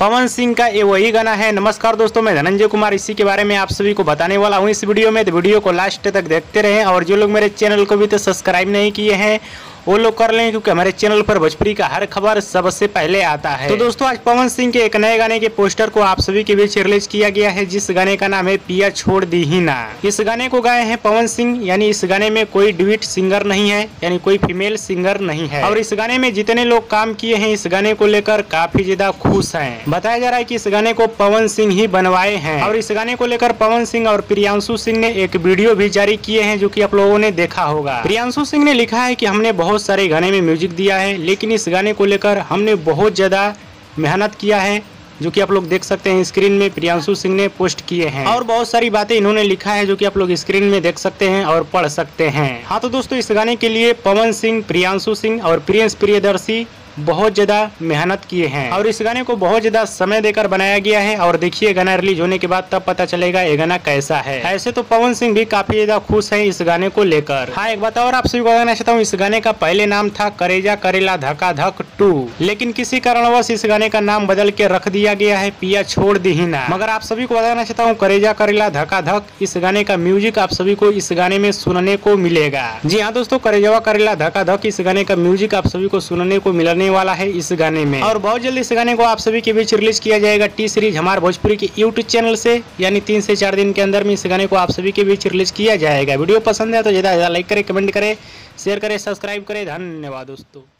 पवन सिंह का ये वही गाना है। नमस्कार दोस्तों, मैं धनंजय कुमार इसी के बारे में आप सभी को बताने वाला हूँ। इस वीडियो में तो वीडियो को लास्ट तक देखते रहें और जो लोग मेरे चैनल को भी तो सब्सक्राइब नहीं किए हैं वो लोग कर लें, क्योंकि हमारे चैनल पर भोजपुरी का हर खबर सबसे पहले आता है। तो दोस्तों, आज पवन सिंह के एक नए गाने के पोस्टर को आप सभी के बीच रिलीज़ किया गया है, जिस गाने का नाम है पिया छोड़ दी ही ना। इस गाने को गाए हैं पवन सिंह, यानी इस गाने में कोई ड्यूट सिंगर नहीं है, यानी कोई फीमेल सिंगर नहीं है। और इस गाने में जितने लोग काम किए हैं, इस गाने को लेकर काफ़ी ज़्यादा खुश हैं। बताया जा रहा है कि इस गाने को पवन सिंह ही बनवाए हैं। और इस गाने को लेकर पवन सिंह और प्रियांशु सिंह ने एक वीडियो भी जारी किए हैं, जो की आप लोगों ने देखा होगा। प्रियांशु सिंह ने लिखा है की हमने बहुत सारे गाने में म्यूज़िक दिया है, लेकिन इस गाने को लेकर हमने बहुत ज़्यादा मेहनत किया है, जो कि आप लोग देख सकते हैं स्क्रीन में, प्रियांशु सिंह ने पोस्ट किए हैं। और बहुत सारी बातें इन्होंने लिखा है, जो कि आप लोग स्क्रीन में देख सकते हैं और पढ़ सकते हैं। हाँ तो दोस्तों, इस गाने के लिए पवन सिंह, प्रियांशु सिंह और प्रियंश प्रियदर्शी बहुत ज़्यादा मेहनत किए हैं। और इस गाने को बहुत ज़्यादा समय देकर बनाया गया है और देखिए गाना रिलीज़ होने के बाद तब पता चलेगा ये गाना कैसा है। ऐसे तो पवन सिंह भी काफ़ी ज़्यादा खुश है इस गाने को लेकर। हाँ एक बात और आप सभी को बताना चाहता हूँ, इस गाने का पहले नाम था करेजा करेला धका धक टू। लेकिन किसी कारणवश इस गाने का नाम बदल के रख दिया गया है, पिया छोड़ दी ना। मगर आप सभी को बताना चाहता हूँ, करेजा करेला धका धक इस गाने का म्यूज़िक आप सभी को इस गाने में सुनने को मिलेगा। जी हाँ दोस्तों करेजवा करेला धका धक इस गाने का म्यूज़िक आप सभी को सुनने को मिलने आने वाला है इस गाने में। और बहुत जल्दी इस गाने को आप सभी के बीच रिलीज़ किया जाएगा टी सीरीज़ हमारे भोजपुरी के यूट्यूब चैनल से, यानी तीन से चार दिन के अंदर में इस गाने को आप सभी के बीच रिलीज़ किया जाएगा। वीडियो पसंद है तो ज़्यादा ज़्यादा लाइक करे कमेंट करे शेयर करे सब्सक्राइब करे। धन्यवाद दोस्तों।